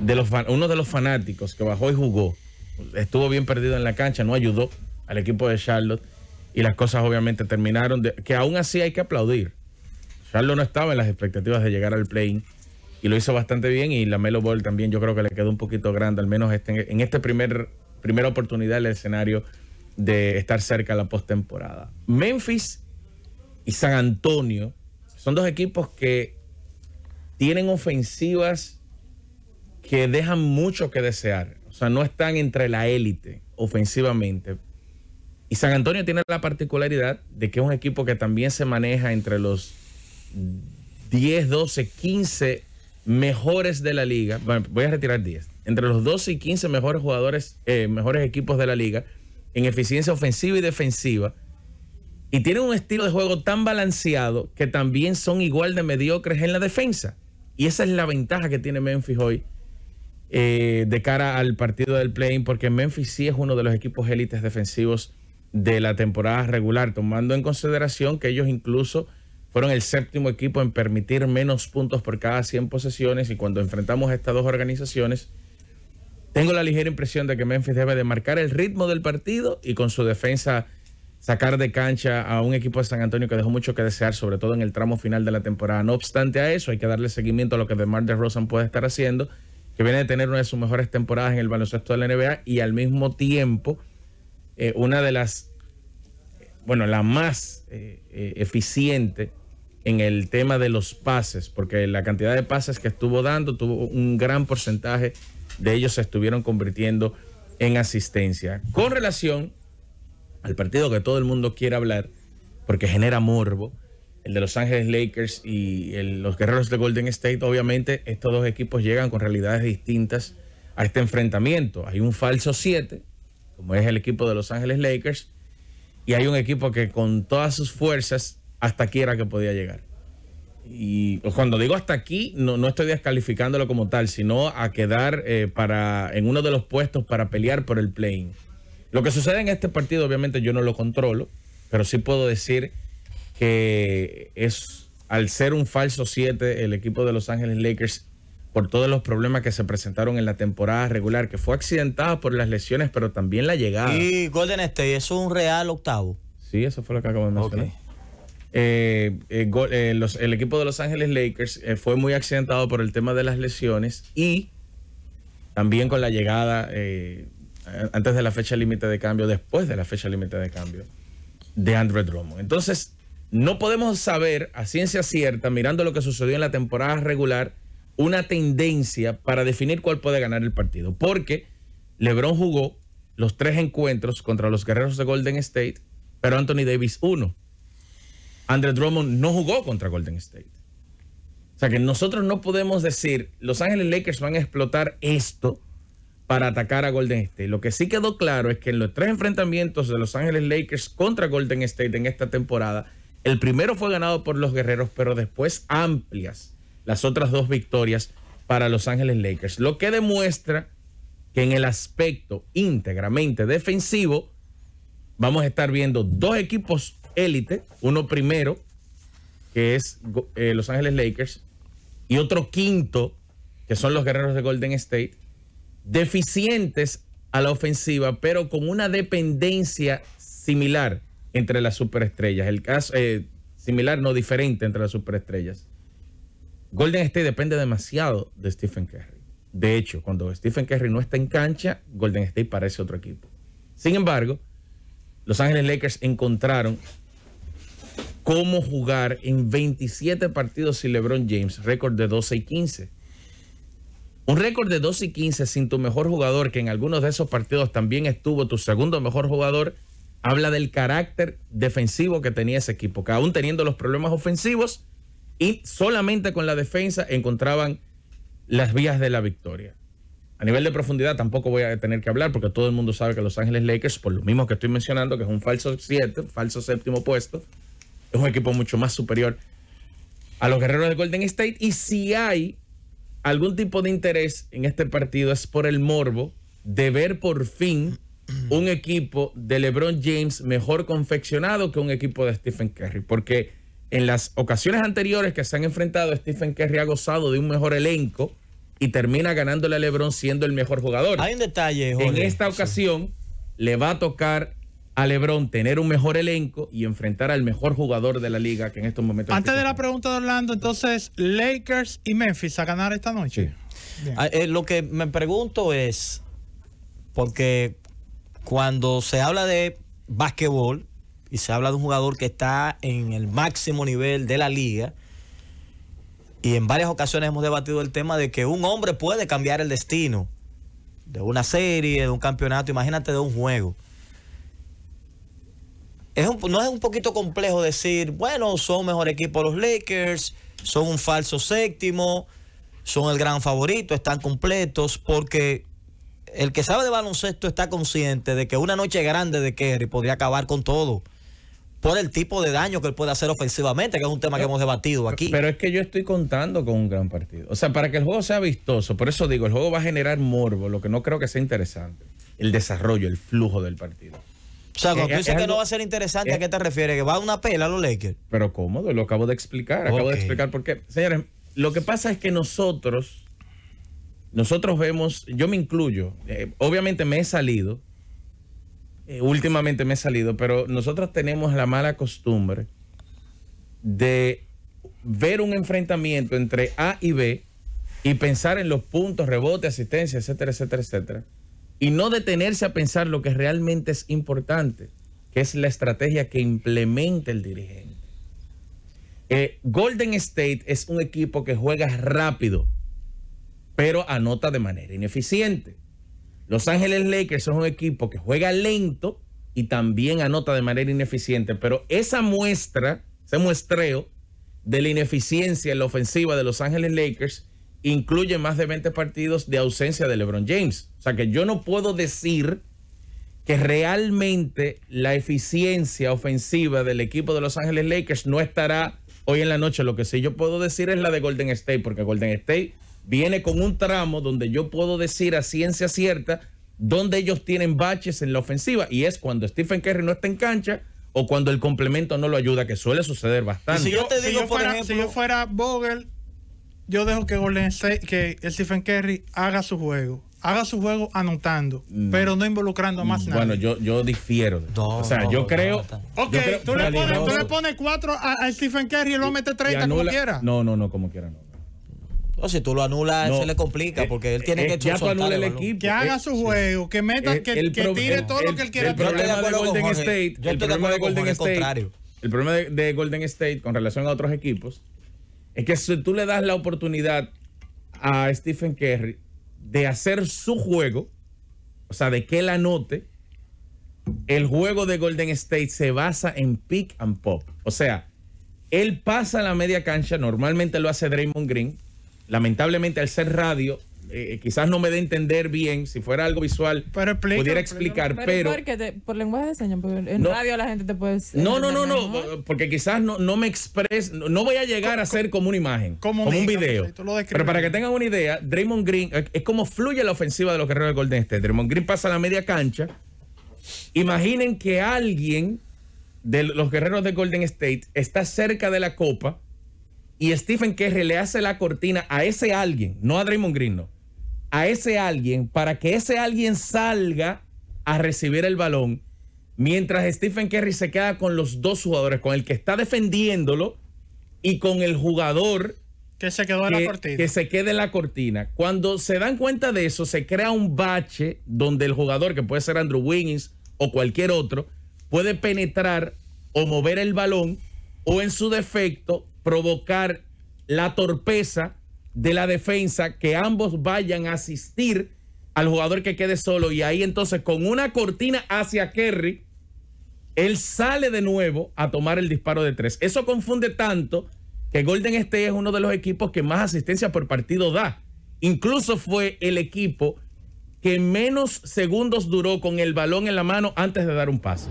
de los, uno de los fanáticos que bajó y jugó, estuvo bien perdido en la cancha, no ayudó al equipo de Charlotte y las cosas obviamente terminaron, que aún así hay que aplaudir. Charlotte no estaba en las expectativas de llegar al play y lo hizo bastante bien y la Melo Ball también yo creo que le quedó un poquito grande, al menos este, en esta primer, primera oportunidad el escenario de estar cerca de la postemporada. Memphis y San Antonio son dos equipos que tienen ofensivas que dejan mucho que desear. O sea, no están entre la élite ofensivamente. Y San Antonio tiene la particularidad de que es un equipo que también se maneja entre los 10, 12, 15 mejores de la liga. Voy a retirar 10. Entre los 12 y 15 mejores jugadores, eh, mejores equipos de la liga en eficiencia ofensiva y defensiva. Y tienen un estilo de juego tan balanceado que también son igual de mediocres en la defensa. Y esa es la ventaja que tiene Memphis hoy eh, de cara al partido del play porque Memphis sí es uno de los equipos élites defensivos de la temporada regular, tomando en consideración que ellos incluso fueron el séptimo equipo en permitir menos puntos por cada 100 posesiones y cuando enfrentamos a estas dos organizaciones, tengo la ligera impresión de que Memphis debe de marcar el ritmo del partido y con su defensa sacar de cancha a un equipo de San Antonio que dejó mucho que desear, sobre todo en el tramo final de la temporada. No obstante a eso, hay que darle seguimiento a lo que DeMar DeRozan puede estar haciendo, que viene de tener una de sus mejores temporadas en el baloncesto de la NBA y al mismo tiempo eh, una de las, bueno, la más eh, eh, eficiente en el tema de los pases, porque la cantidad de pases que estuvo dando tuvo un gran porcentaje de ellos se estuvieron convirtiendo en asistencia. Con relación al partido que todo el mundo quiere hablar, porque genera morbo, el de Los Ángeles Lakers y los Guerreros de Golden State, obviamente estos dos equipos llegan con realidades distintas a este enfrentamiento. Hay un falso 7, como es el equipo de Los Ángeles Lakers, y hay un equipo que con todas sus fuerzas hasta aquí era que podía llegar. Y cuando digo hasta aquí, no, estoy descalificándolo como tal, sino a quedar eh, para, en uno de los puestos para pelear por el play Lo que sucede en este partido, obviamente, yo no lo controlo, pero sí puedo decir que es, al ser un falso 7, el equipo de Los Ángeles Lakers, por todos los problemas que se presentaron en la temporada regular, que fue accidentada por las lesiones, pero también la llegada. Y Golden State, ¿es un real octavo? Sí, eso fue lo que acabo de mencionar. Eh, eh, eh, el equipo de Los Ángeles Lakers fue muy accidentado por el tema de las lesiones y también con la llegada antes de la fecha límite de cambio, después de la fecha límite de cambio de Andrew Drummond. Entonces, no podemos saber a ciencia cierta, mirando lo que sucedió en la temporada regular, una tendencia para definir cuál puede ganar el partido. Porque LeBron jugó los tres encuentros contra los guerreros de Golden State, pero Anthony Davis uno. Andre Drummond no jugó contra Golden State. O sea que nosotros no podemos decir, Los Ángeles Lakers van a explotar esto para atacar a Golden State. Lo que sí quedó claro es que en los tres enfrentamientos de Los Ángeles Lakers contra Golden State en esta temporada, el primero fue ganado por los guerreros, pero después amplias las otras dos victorias para Los Ángeles Lakers. Lo que demuestra que en el aspecto íntegramente defensivo, vamos a estar viendo dos equipos élite, uno primero, que es eh, Los Ángeles Lakers, y otro quinto, que son los guerreros de Golden State, deficientes a la ofensiva, pero con una dependencia similar entre las superestrellas. El caso, eh, similar, no diferente entre las superestrellas. Golden State depende demasiado de Stephen Curry. De hecho, cuando Stephen Curry no está en cancha, Golden State parece otro equipo. Sin embargo, Los Ángeles Lakers encontraron cómo jugar en 27 partidos sin LeBron James, récord de 12 y 15. Un récord de 12 y 15 sin tu mejor jugador, que en algunos de esos partidos también estuvo tu segundo mejor jugador, habla del carácter defensivo que tenía ese equipo, que aún teniendo los problemas ofensivos y solamente con la defensa encontraban las vías de la victoria. A nivel de profundidad tampoco voy a tener que hablar porque todo el mundo sabe que Los Ángeles Lakers, por lo mismo que estoy mencionando, que es un falso 7, falso séptimo puesto, es un equipo mucho más superior a los guerreros de Golden State. Y si hay algún tipo de interés en este partido es por el morbo de ver por fin un equipo de LeBron James mejor confeccionado que un equipo de Stephen Curry. Porque en las ocasiones anteriores que se han enfrentado, Stephen Curry ha gozado de un mejor elenco y termina ganándole a LeBron siendo el mejor jugador. Hay un detalle, En Jorge. esta ocasión le va a tocar a LeBron tener un mejor elenco y enfrentar al mejor jugador de la liga que en estos momentos. Antes de la pregunta de Orlando, entonces, Lakers y Memphis a ganar esta noche. Ah, eh, lo que me pregunto es, porque cuando se habla de básquetbol y se habla de un jugador que está en el máximo nivel de la liga, y en varias ocasiones hemos debatido el tema de que un hombre puede cambiar el destino de una serie, de un campeonato, imagínate de un juego. No es un poquito complejo decir, bueno, son mejor equipo los Lakers, son un falso séptimo, son el gran favorito, están completos, porque el que sabe de baloncesto está consciente de que una noche grande de Kerry podría acabar con todo por el tipo de daño que él puede hacer ofensivamente, que es un tema que hemos debatido aquí. Pero es que yo estoy contando con un gran partido. O sea, para que el juego sea vistoso, por eso digo, el juego va a generar morbo, lo que no creo que sea interesante. El desarrollo, el flujo del partido. o sea, cuando eh, tú dices es que algo- no va a ser interesante, ¿a eh, qué te refieres? ¿Que va a una pela a los Lakers? Pero cómodo, lo acabo de explicar. Acabo de explicar por qué. Señores, lo que pasa es que nosotros, nosotros vemos, yo me incluyo, eh, obviamente me he salido, eh, últimamente me he salido, pero nosotros tenemos la mala costumbre de ver un enfrentamiento entre A y B y pensar en los puntos, rebote, asistencia, etcétera, etcétera, etcétera. Y no detenerse a pensar lo que realmente es importante, que es la estrategia que implementa el dirigente. Eh, Golden State es un equipo que juega rápido, pero anota de manera ineficiente. Los Ángeles Lakers son un equipo que juega lento y también anota de manera ineficiente, pero esa muestra, ese muestreo de la ineficiencia en la ofensiva de Los Ángeles Lakers incluye más de 20 partidos de ausencia de LeBron James. O sea que yo no puedo decir que realmente la eficiencia ofensiva del equipo de Los Ángeles Lakers no estará hoy en la noche. Lo que sí yo puedo decir es la de Golden State, porque Golden State viene con un tramo donde yo puedo decir a ciencia cierta donde ellos tienen baches en la ofensiva y es cuando Stephen Curry no está en cancha o cuando el complemento no lo ayuda, que suele suceder bastante. Si yo te si digo, yo por fuera, ejemplo- si yo fuera Vogel, yo dejo que Golden State, que el Stephen Curry haga su juego. Haga su juego anotando, pero no involucrando a más nadie. Bueno, yo, yo difiero. de- No, o sea, no, yo creo. no. Ok, yo creo- tú, le pones, no, tú le no, pones cuatro a, a Stephen Curry y lo mete y 30 como quiera. No, no, no, como quiera, no. O si tú lo anulas, No. se le complica, porque él tiene Eh, que eh, ya tú soltar anula el balón. equipo. Que haga Eh, su juego, que meta, Eh, que, el que tire el- todo lo que él quiera El problema de Golden Jorge. State, Yo el problema de Golden State, contrario. el problema de, de Golden State con relación a otros equipos es que si tú le das la oportunidad a Stephen Curry de hacer su juego, o sea, de que él anote, el juego de Golden State se basa en pick and pop. O sea, él pasa la media cancha, normalmente lo hace Draymond Green. Lamentablemente, al ser radio, eh, quizás no me dé a entender bien. Si fuera algo visual, Pero explica, pudiera explica. explicar, Pero, pero. ¿por qué te- por lenguaje de señas, porque en No. radio la gente te puede. No, no, no, no, porque quizás no, no me expreso, no, no voy a llegar a ser como una imagen, como un video. Pero para que tengan una idea, Draymond Green, eh, es como fluye la ofensiva de los guerreros de Golden State. Draymond Green pasa la media cancha. Imaginen que alguien de los guerreros de Golden State está cerca de la copa y Stephen Curry le hace la cortina a ese alguien, no a Draymond Green, no, a ese alguien para que ese alguien salga a recibir el balón mientras Stephen Curry se queda con los dos jugadores, con el que está defendiéndolo y con el jugador Que se quedó en la cortina. que se quede en la cortina. Cuando se dan cuenta de eso, se crea un bache donde el jugador, que puede ser Andrew Wiggins o cualquier otro, puede penetrar o mover el balón o en su defecto provocar la torpeza de la defensa, que ambos vayan a asistir al jugador que quede solo y ahí entonces con una cortina hacia Kerry, él sale de nuevo a tomar el disparo de tres. Eso confunde tanto que Golden State es uno de los equipos que más asistencia por partido da. Incluso fue el equipo que menos segundos duró con el balón en la mano antes de dar un pase.